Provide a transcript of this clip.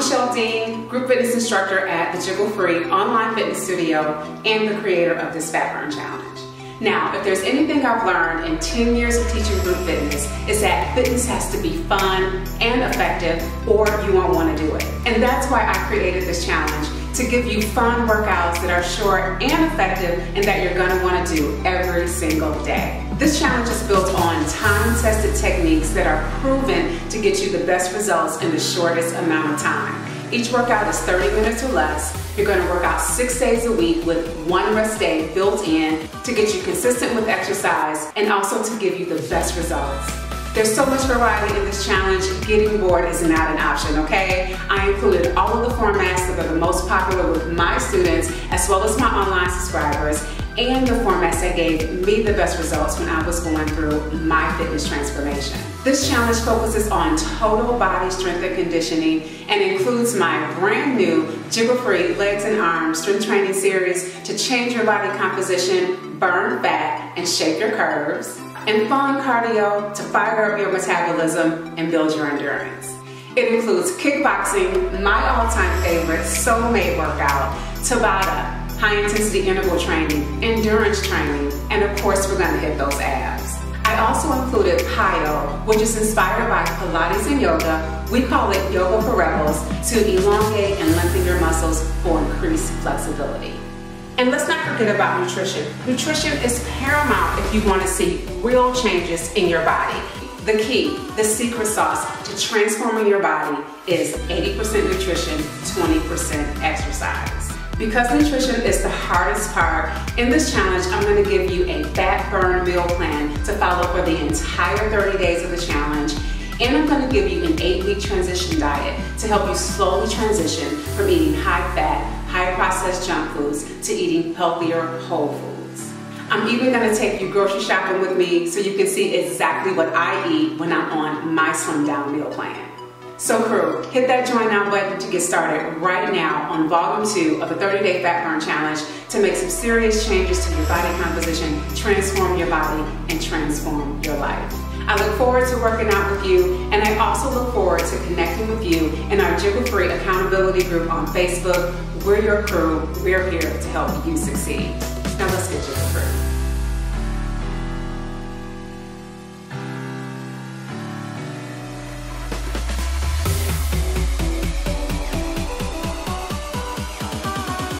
Mashelle Dean, group fitness instructor at the Jiggle Free online fitness studio and the creator of this Fat Burn Challenge. Now, if there's anything I've learned in 10 years of teaching group fitness, is that fitness has to be fun and effective or you won't want to do it. And that's why I created this challenge to give you fun workouts that are short and effective and that you're gonna wanna do every single day. This challenge is built on time-tested techniques that are proven to get you the best results in the shortest amount of time. Each workout is 30 minutes or less. You're gonna work out six days a week with one rest day built in to get you consistent with exercise and also to give you the best results. There's so much variety in this challenge, getting bored is not an option, okay? I included all of the formats that are the most popular with my students as well as my online subscribers and the formats that gave me the best results when I was going through my fitness transformation. This challenge focuses on total body strength and conditioning and includes my brand new Jiggle Free Legs and Arms Strength Training Series to change your body composition, burn fat, and shape your curves and fun cardio to fire up your metabolism and build your endurance. It includes kickboxing, my all-time favorite soulmate workout, Tabata, high intensity interval training, endurance training, and of course we're gonna hit those abs. I also included PiYo, which is inspired by Pilates and yoga. We call it Yoga for Rebels to elongate and lengthen your muscles for increased flexibility. And let's not forget about nutrition. Nutrition is paramount if you want to see real changes in your body. The key, the secret sauce to transforming your body is 80% nutrition, 20% exercise. Because nutrition is the hardest part, in this challenge, I'm gonna give you a fat burn meal plan to follow for the entire 30 days of the challenge. And I'm gonna give you an eight week transition diet to help you slowly transition from eating high fat, high processed junk foods to eating healthier whole foods. I'm even gonna take you grocery shopping with me so you can see exactly what I eat when I'm on my slim down meal plan. So crew, hit that join now button to get started right now on volume two of the 30 day fat burn challenge to make some serious changes to your body composition, transform your body, and transform your life. I look forward to working out with you, and I also look forward to connecting with you in our Jiggle Free Accountability Group on Facebook. We're your crew. We're here to help you succeed. Now let's.